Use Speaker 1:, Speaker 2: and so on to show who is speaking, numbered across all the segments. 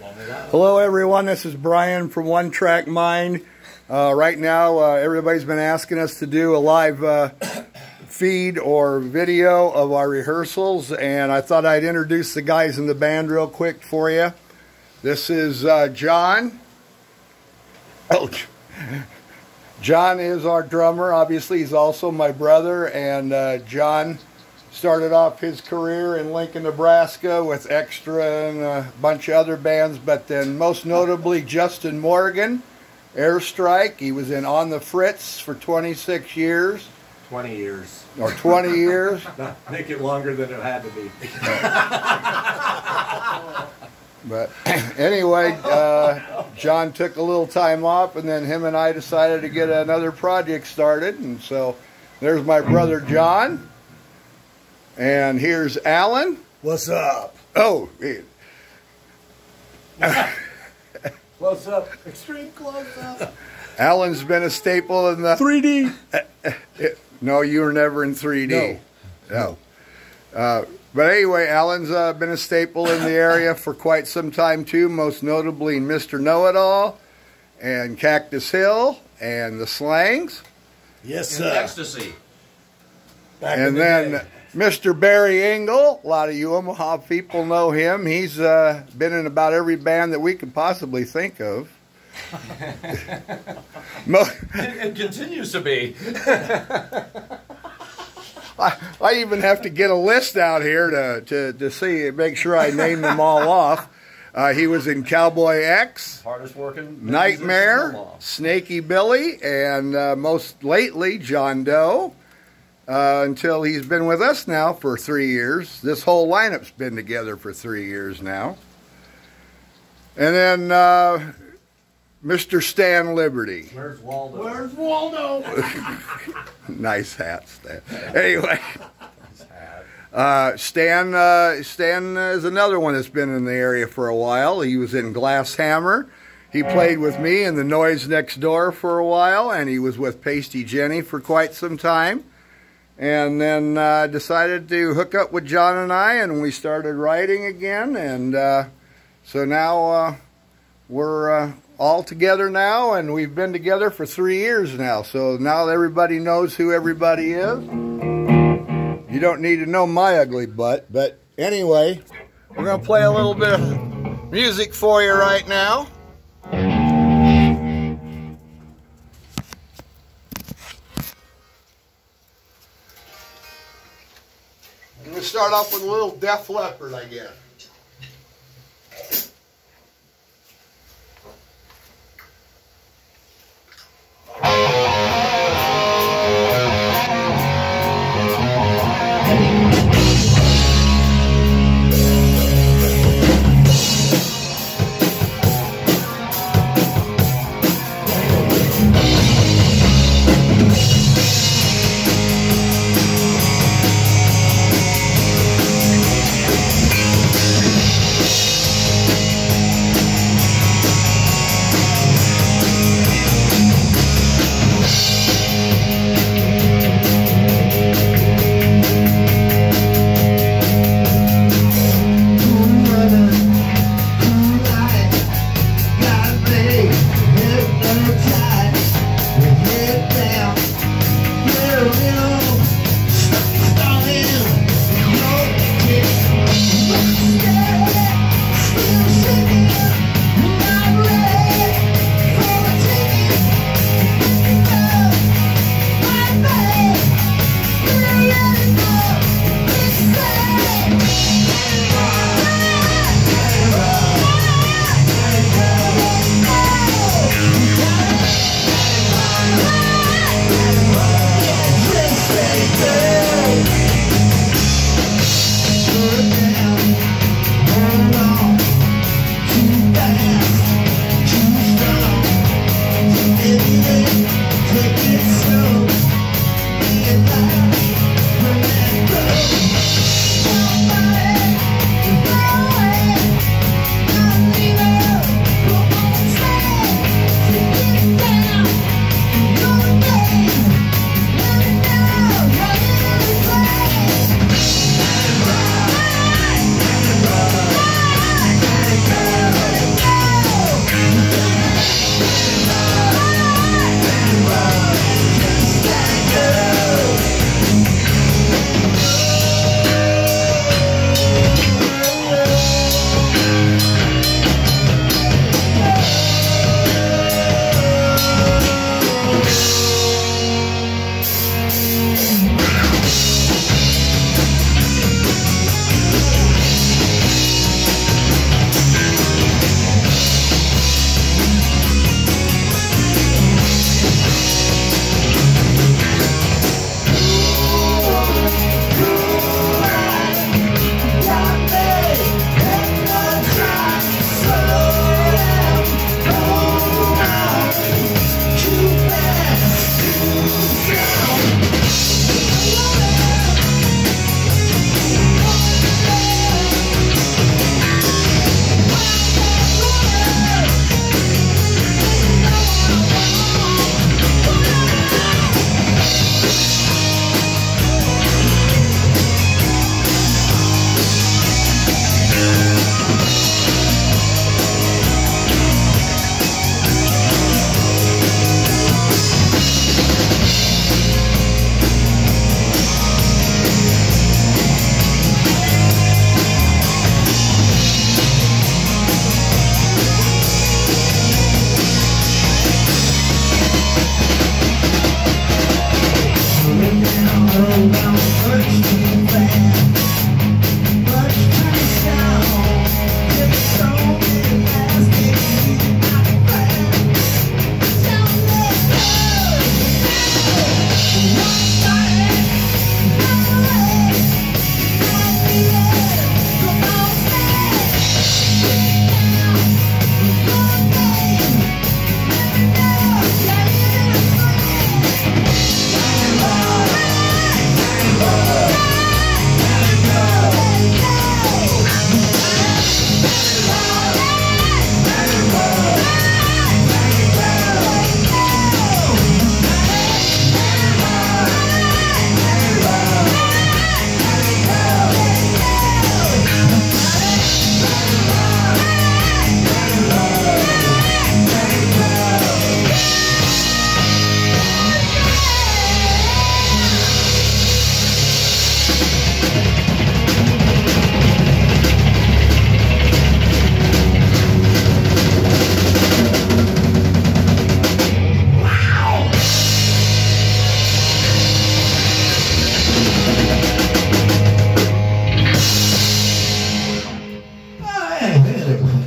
Speaker 1: Hello, everyone. This is Brian from One Track Mind. Uh, right now, uh, everybody's been asking us to do a live uh, feed or video of our rehearsals, and I thought I'd introduce the guys in the band real quick for you. This is uh, John. Oh, John is our drummer. Obviously, he's also my brother, and uh, John started off his career in Lincoln, Nebraska with Extra and a bunch of other bands, but then most notably Justin Morgan, Airstrike. He was in On the Fritz for 26 years.
Speaker 2: 20 years.
Speaker 1: Or 20 years.
Speaker 2: Make it longer than it had to be.
Speaker 1: but anyway, uh, John took a little time off, and then him and I decided to get another project started, and so there's my brother John. And here's Alan.
Speaker 3: What's up?
Speaker 1: Oh,
Speaker 2: close up. Extreme close up.
Speaker 1: Alan's been a staple in the
Speaker 3: 3D.
Speaker 1: no, you were never in 3D. No. no. Uh, but anyway, Alan's uh, been a staple in the area for quite some time too, most notably in Mr. Know It All and Cactus Hill and the Slangs.
Speaker 3: Yes, sir.
Speaker 4: And ecstasy.
Speaker 1: Back and the then day. Mr. Barry Engel, a lot of you Omaha people know him. He's uh, been in about every band that we could possibly think of.
Speaker 4: and continues to be.
Speaker 1: I, I even have to get a list out here to, to, to see, make sure I name them all off. Uh, he was in Cowboy X,
Speaker 4: hardest working,
Speaker 1: Nightmare, Snaky Billy, and uh, most lately John Doe uh, until he's been with us now for three years. This whole lineup's been together for three years now. And then uh, Mr. Stan Liberty.
Speaker 2: Where's Waldo?
Speaker 3: Where's Waldo?
Speaker 1: nice hat, Stan. Anyway. Uh, Stan uh, Stan is another one that's been in the area for a while. He was in Glass Hammer. He played with me in The Noise Next Door for a while, and he was with Pasty Jenny for quite some time and then uh, decided to hook up with John and I, and we started writing again. And uh, so now uh, we're uh, all together now, and we've been together for three years now. So now everybody knows who everybody is. You don't need to know my ugly butt, but anyway, we're going to play a little bit of music for you right now. start off with a little Def Leppard, I guess.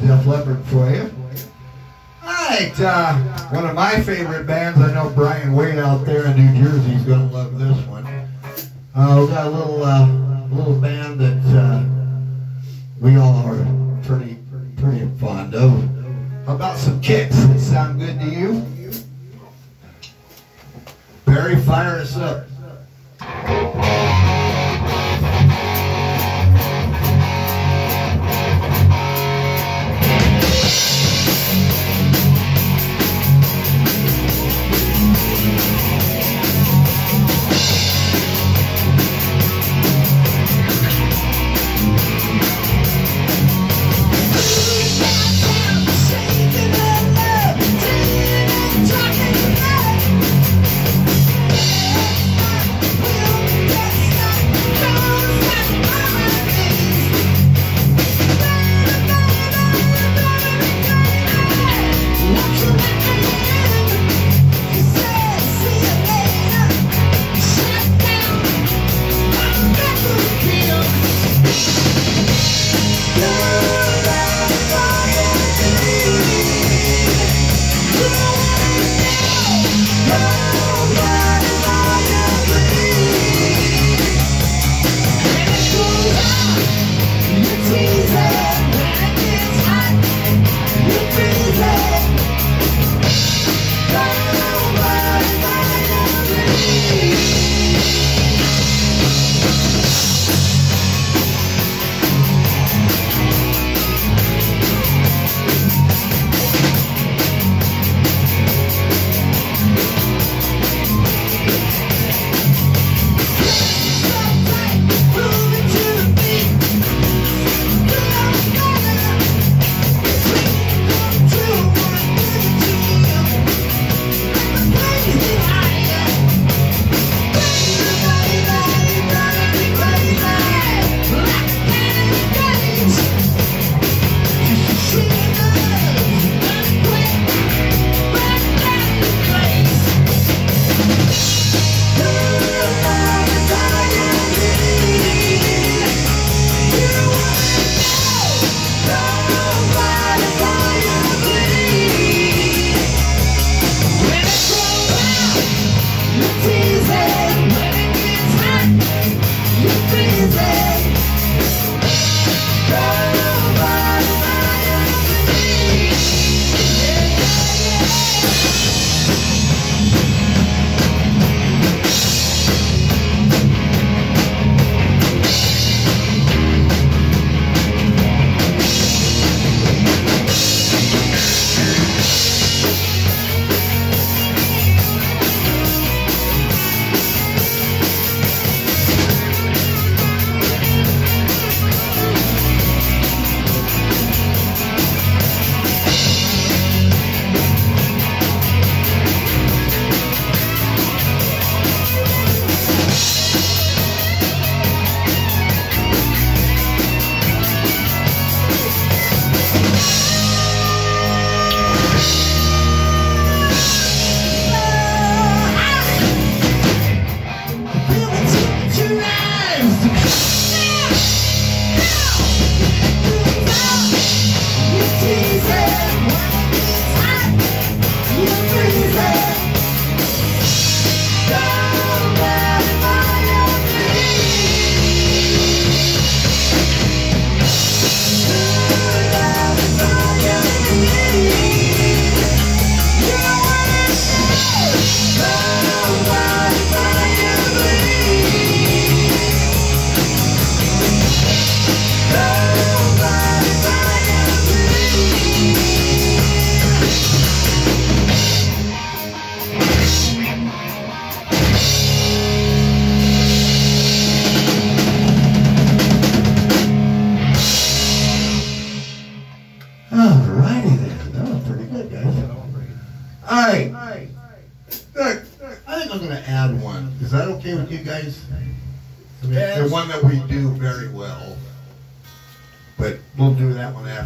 Speaker 5: Def Leppard for you. All right, uh, one of my favorite bands. I know Brian Wade out there in New Jersey is going to love this one. Uh, we got a little uh, little band that uh, we all are pretty pretty fond of. How about some Kix? That sound good to you? Barry, fire us up.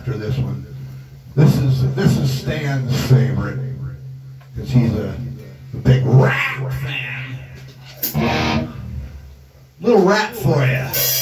Speaker 5: After this one. This is this is Stan's favorite. Because he's a, a big Ratt fan. Little Ratt for you.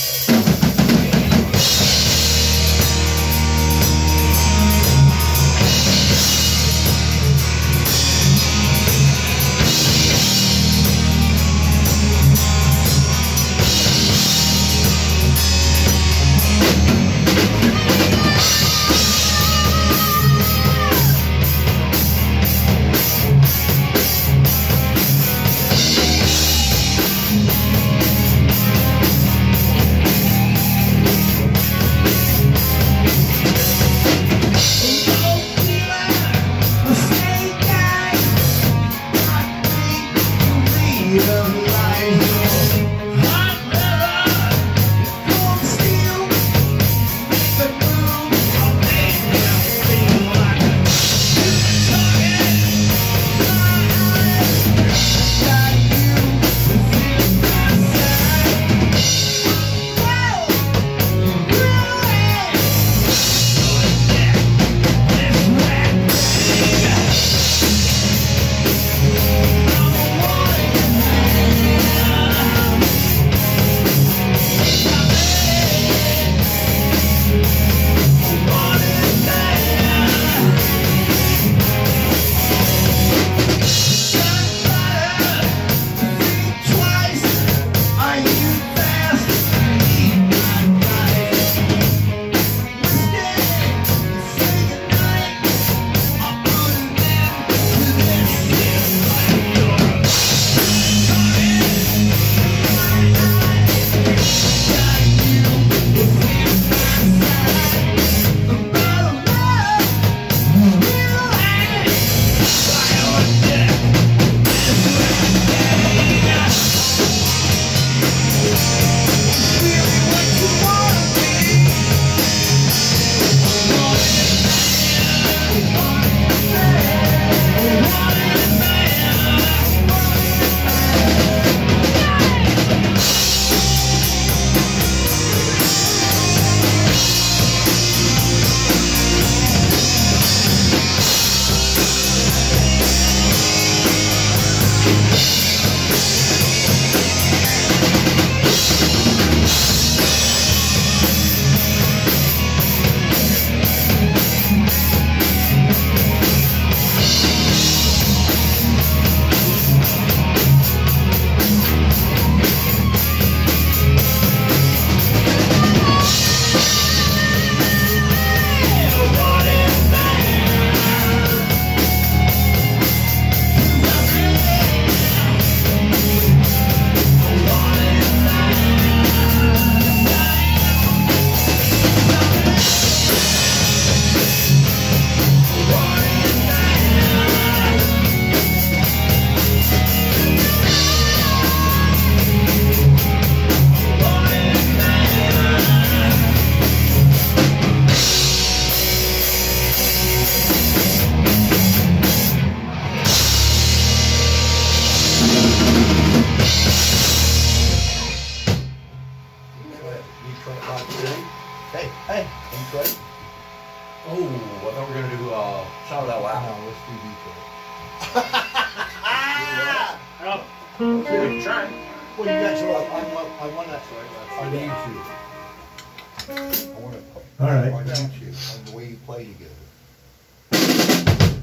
Speaker 2: YouTube,
Speaker 3: the way you play together.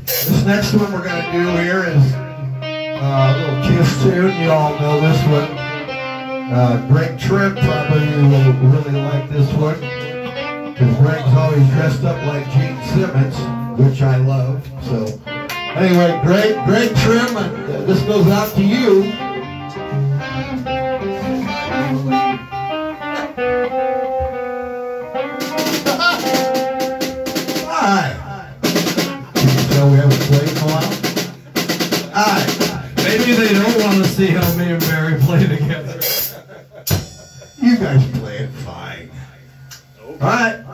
Speaker 5: This next one we're gonna do here is uh, a little Kiss tune. You all know this one. Uh, Greg probably will really like this one because Greg's always dressed up like Gene Simmons, which I love. So anyway, Greg, Greg Trim, and uh, this goes out to you.
Speaker 6: See how me and Barry play together.
Speaker 5: You guys play it fine. All right.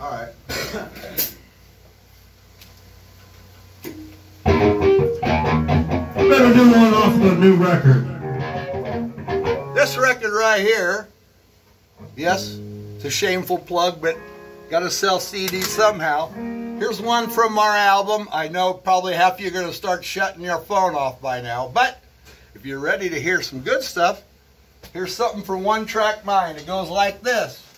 Speaker 1: All right.
Speaker 6: Better do one off the new record.
Speaker 5: This record right here, yes, it's a shameful plug, but got to sell CDs somehow. Here's one from our album. I know probably half of you are going to start shutting your phone off by now, but if you're ready to hear some good stuff, here's something from One Track Mind. It goes like this.